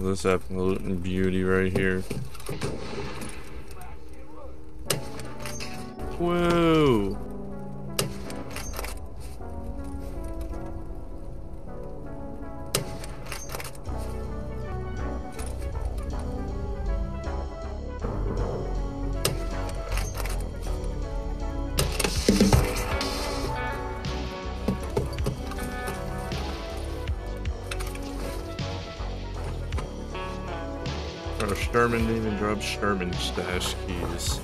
This absolute beauty right here. Whoa! Or Shturman didn't even drop Shturman stash keys.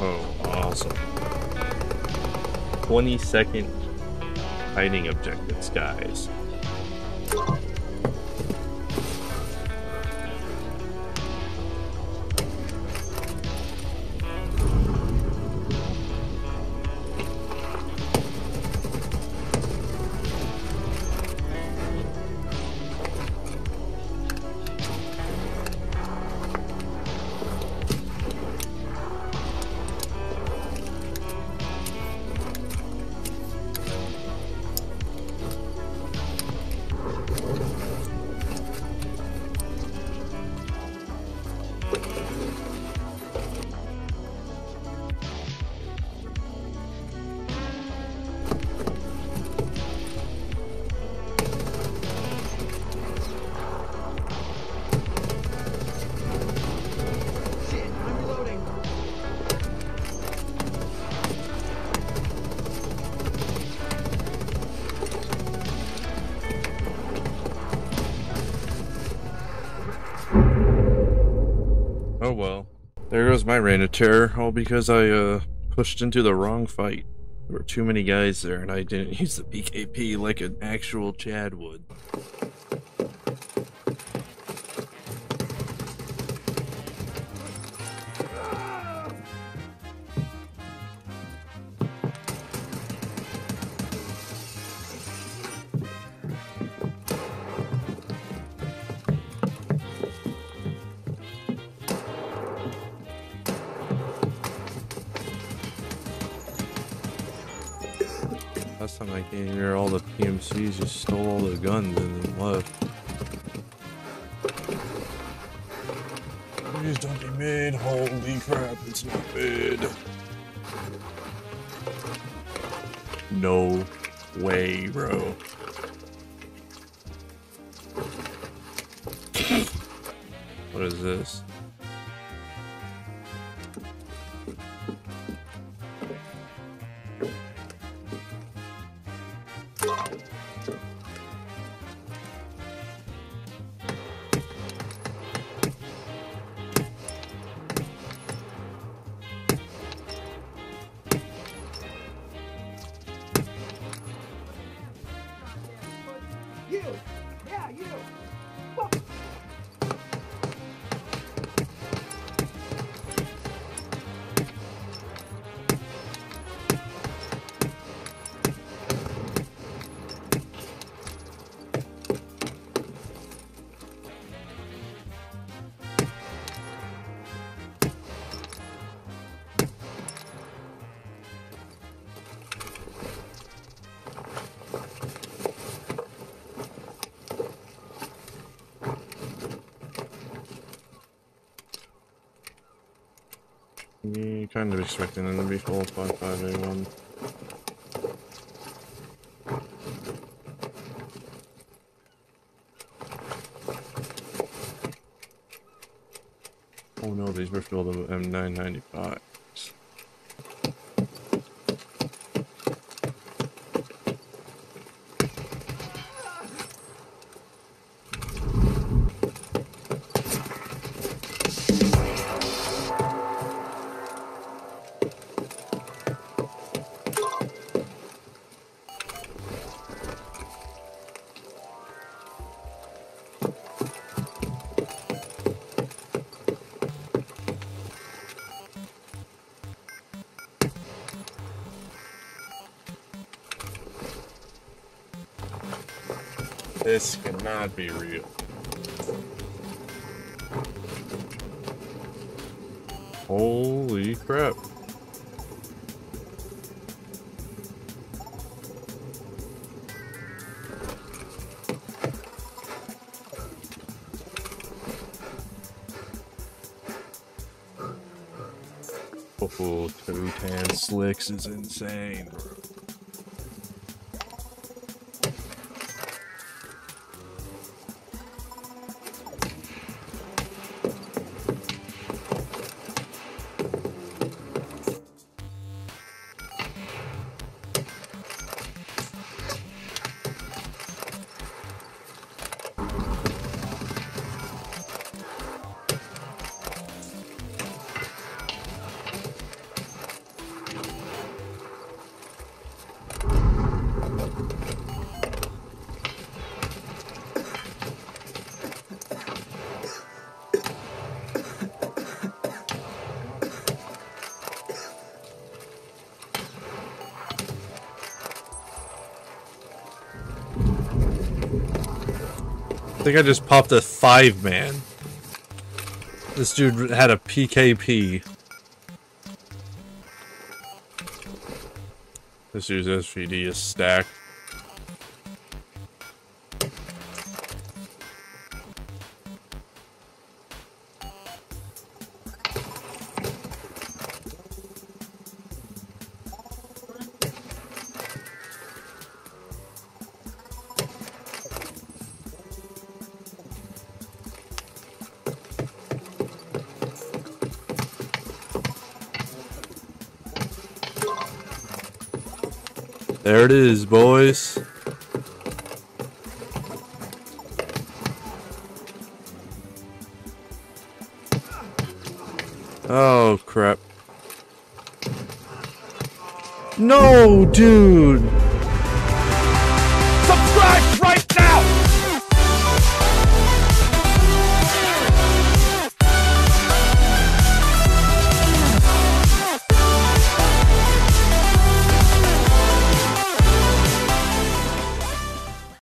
Oh, awesome. 20 second hiding objectives, guys. Oh well. There goes my reign of terror, all because I uh pushed into the wrong fight. There were too many guys there and I didn't use the PKP like an actual Chad would. Last time I came here, all the PMCs just stole all the guns and then left. Please don't be mid. Holy crap, it's not mid. No way, bro. What is this? You kind of expecting them to be full 55A1. Oh no, these were filled with M995. This cannot be real. Holy crap. Oh, two tan slicks is insane, bro. I think I just popped a five man. This dude had a PKP. This dude's SVD is stacked. There it is, boys. Oh, crap. No, dude!